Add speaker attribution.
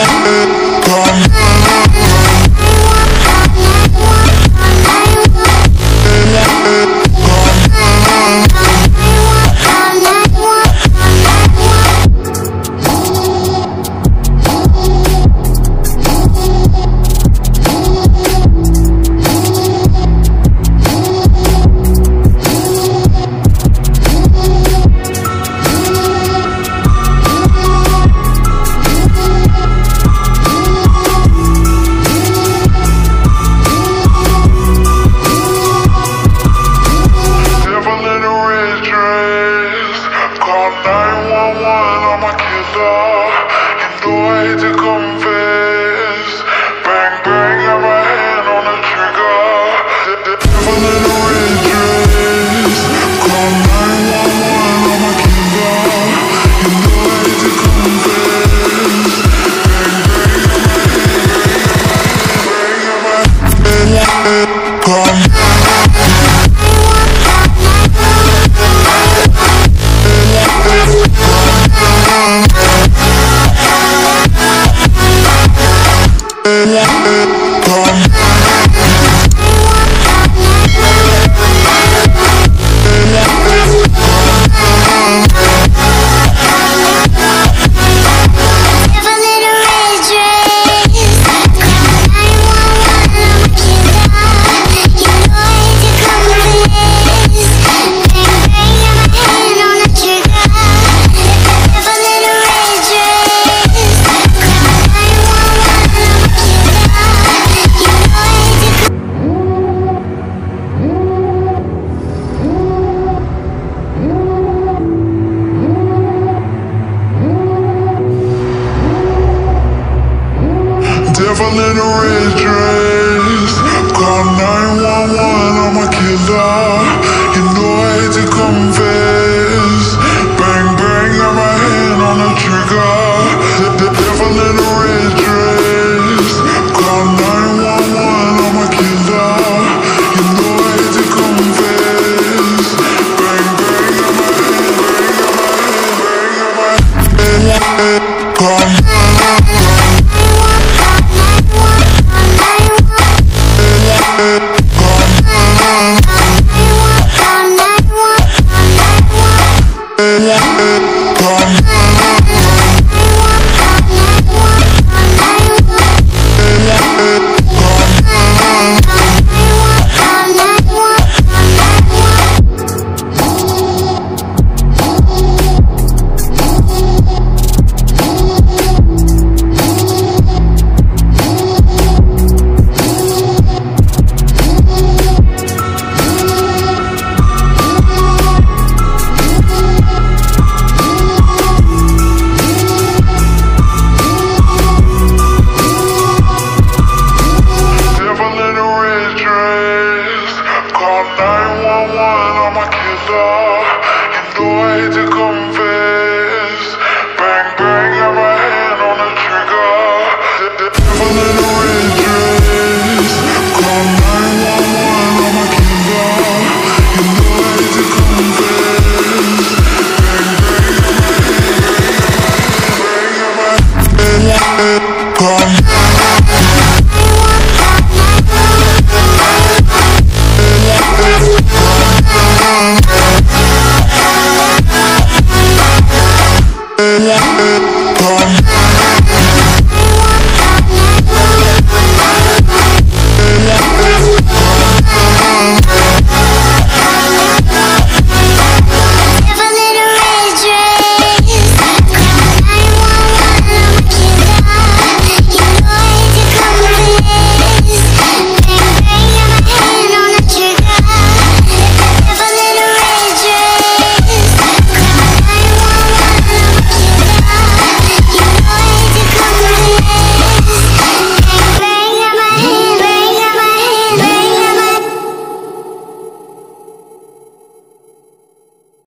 Speaker 1: Yeah. come.